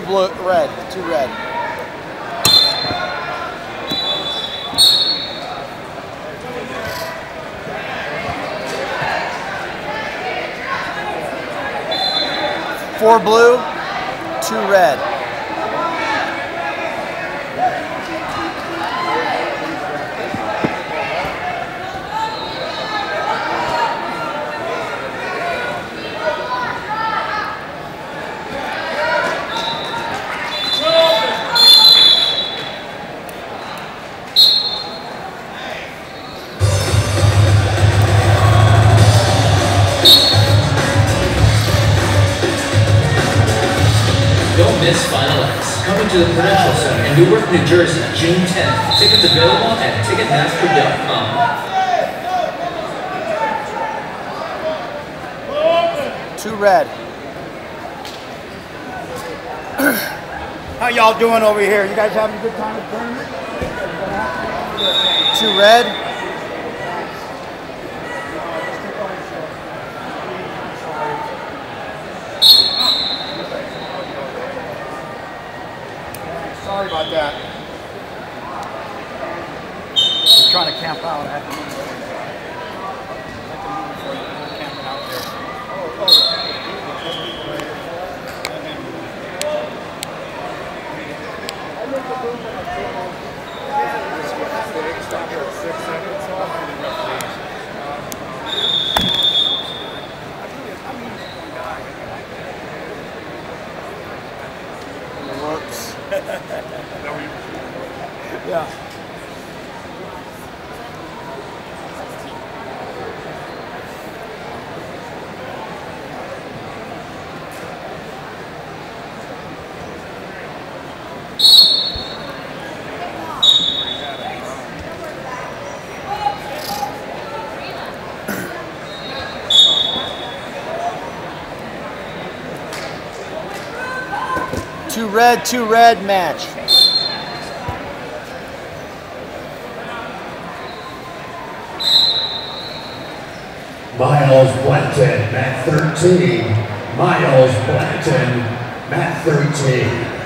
blue, red, two red. Four blue, two red. Miss Final X. Coming to the Prudential Center in Newark, New Jersey, June 10th. Tickets available at Ticketmaster.com. Two red. How y'all doing over here? You guys having a good time at the tournament? Two red. Trying to camp out. At the. I had to move. I had to move Two red, two red match. Miles Blanton, mat 13. Miles Blanton, mat 13.